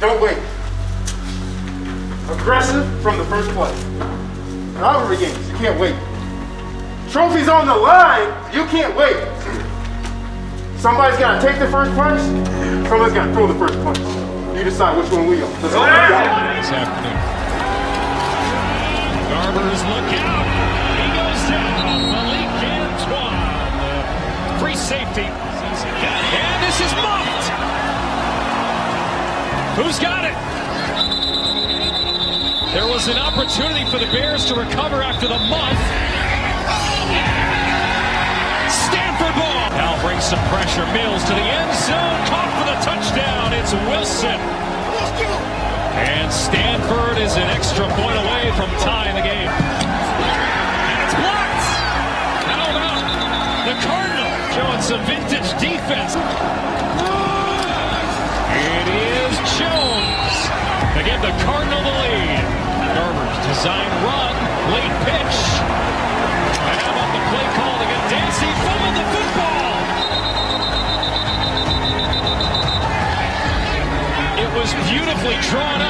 Don't wait. Aggressive from the first play. Rivalry games, you can't wait. Trophies on the line, you can't wait. Somebody's gotta take the first punch, somebody's gotta throw the first punch. You decide which one we on. Let's go. this afternoon. Garbers looking out. He goes down. Malik Antoine. Free safety. And this is muffed. Who's got it? There was an opportunity for the Bears to recover after the muff. Stanford ball. Now brings some pressure. Mills to the end zone. Caught for the touchdown. It's Wilson. And Stanford is an extra point away from tying the game. And it's blocked. How about the Cardinal showing some vintage defense? Design run, late pitch. How about the play call to get Dancy fouled the football? It was beautifully drawn up.